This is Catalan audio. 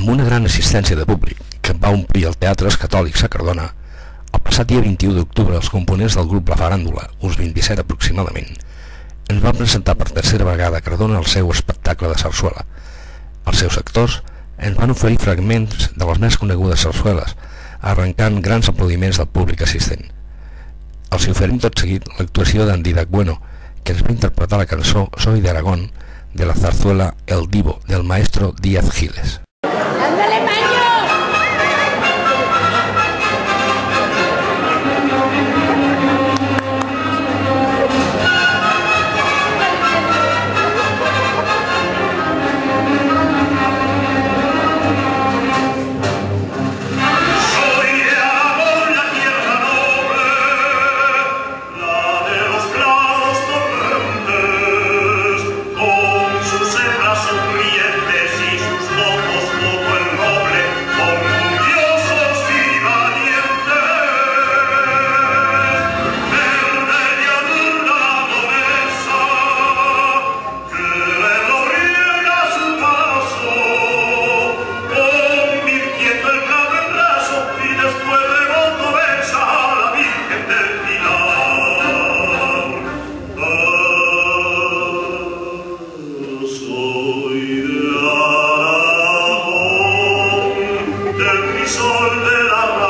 amb una gran assistència de públic que va omplir el Teatre Catòlics a Cardona, el passat dia 21 d'octubre els components del grup La Faràndula, uns 27 aproximadament, ens van presentar per tercera vegada a Cardona el seu espectacle de sarsuela. Els seus actors ens van oferir fragments de les més conegudes sarsueles, arrencant grans aplaudiments del públic assistent. Els oferim tot seguit l'actuació d'en Didac Bueno, que ens va interpretar la cançó Soy de Aragón de la zarzuela El Divo del maestro Díaz Giles. sol de la mar.